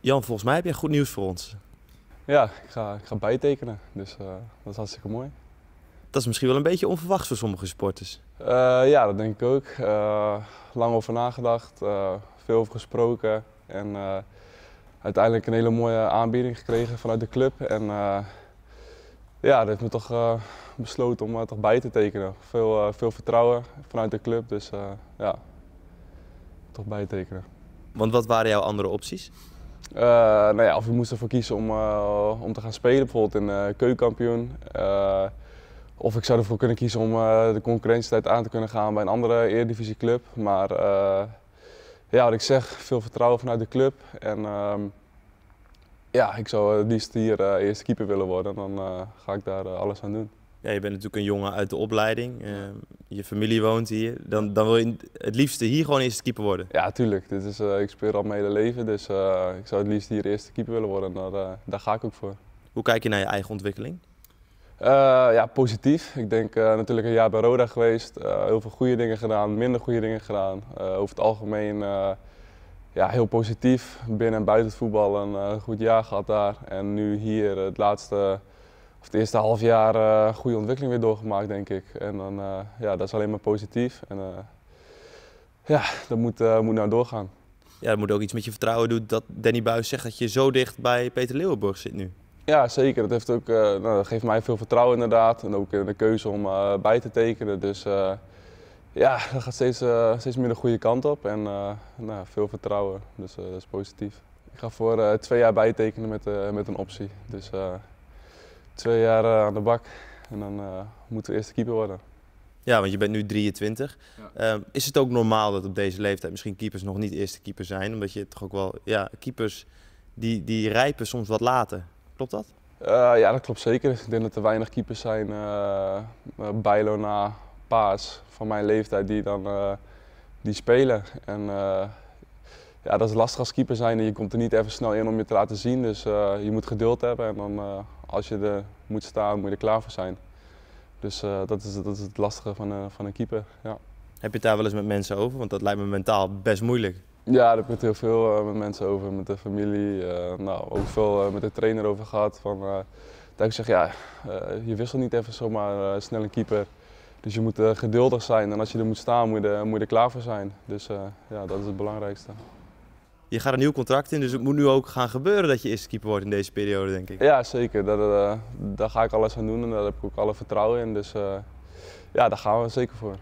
Jan, volgens mij heb je goed nieuws voor ons. Ja, ik ga, ik ga bijtekenen, dus uh, dat is hartstikke mooi. Dat is misschien wel een beetje onverwachts voor sommige sporters. Uh, ja, dat denk ik ook. Uh, lang over nagedacht, veel over gesproken en uiteindelijk een hele mooie aanbieding gekregen vanuit de club. En ja, dat heeft me toch besloten om toch bij te tekenen. Veel, veel vertrouwen vanuit de club, dus ja, toch bijtekenen. Want wat waren jouw andere opties? Uh, nou ja, of je moest ervoor kiezen om, uh, om te gaan spelen, bijvoorbeeld in uh, keukenkampioen. of ik zou ervoor kunnen kiezen om de concurrentietijd aan te kunnen gaan bij een andere eredivisieclub. Maar ja, wat ik zeg, veel vertrouwen vanuit de club. En ehm, ja, ik zou het liefst hier eerste keeper willen worden. Dan ga ik daar alles aan doen ja, je bent natuurlijk een jongen uit de opleiding. Uh, je familie woont hier. Dan, dan wil je het liefste hier gewoon eerste keeper worden. Ja, tuurlijk. Dit is, uh, ik speel al mijn hele leven. Dus uh, ik zou het liefst hier eerste keeper willen worden. Daar, daar ga ik ook voor. Hoe kijk je naar je eigen ontwikkeling? ja, positief. Ik denk natuurlijk een jaar bij Roda geweest. heel veel goede dingen gedaan, minder goede dingen gedaan. over het algemeen ja, heel positief. Binnen en buiten het voetbal een goed jaar gehad daar. En nu hier het laatste het eerste half jaar uh, goede ontwikkeling weer doorgemaakt, denk ik. En dan, uh, ja, dat is alleen maar positief. En uh, ja, dat moet, moet nou doorgaan. Ja, dat moet ook iets met je vertrouwen doen dat Danny Buis zegt dat je zo dicht bij Peter Leeuwenburg zit nu. Ja, zeker. Dat, heeft ook, nou, dat geeft mij veel vertrouwen inderdaad. En ook de keuze om bij te tekenen. Dus ja, dat gaat steeds, steeds meer de goede kant op. En nou, veel vertrouwen, dus dat is positief. Ik ga voor twee jaar bijtekenen met, met een optie. Dus, twee jaar eh, aan de bak en dan uh, moeten we eerste keeper worden. Ja, want je bent nu 23. Ja. Uh, is het ook normaal dat op deze leeftijd misschien keepers nog niet eerste keeper zijn? Omdat je toch ook wel, ja, keepers die, die rijpen soms wat later. Klopt dat? Uh, ja, dat klopt zeker. Ik denk dat er weinig keepers zijn, uh, Bijlo na Paas van mijn leeftijd, die dan die spelen. En ja, dat is lastig als keeper zijn. Je komt er niet even snel in om je te laten zien. Dus je moet geduld hebben en dan als je er moet staan, moet je er klaar voor zijn. Dus uh, dat, is, dat is het lastige van, van een keeper. Ja. Heb je het daar wel eens met mensen over? Want dat lijkt me mentaal best moeilijk. Ja, daar heb ik het heel veel met mensen over, met de familie. nou, ook veel met de trainer over gehad. Van, dat ik zeg, ja, je wisselt niet even zomaar snel een keeper. Dus je moet geduldig zijn en als je er moet staan, moet je er, moet je er klaar voor zijn. Dus ja, dat is het belangrijkste. Je gaat een nieuw contract in, dus het moet nu ook gaan gebeuren dat je eerste keeper wordt in deze periode, denk ik. Ja, zeker. Daar, uh, daar ga ik alles aan doen en daar heb ik ook alle vertrouwen in. Dus uh, ja, daar gaan we zeker voor.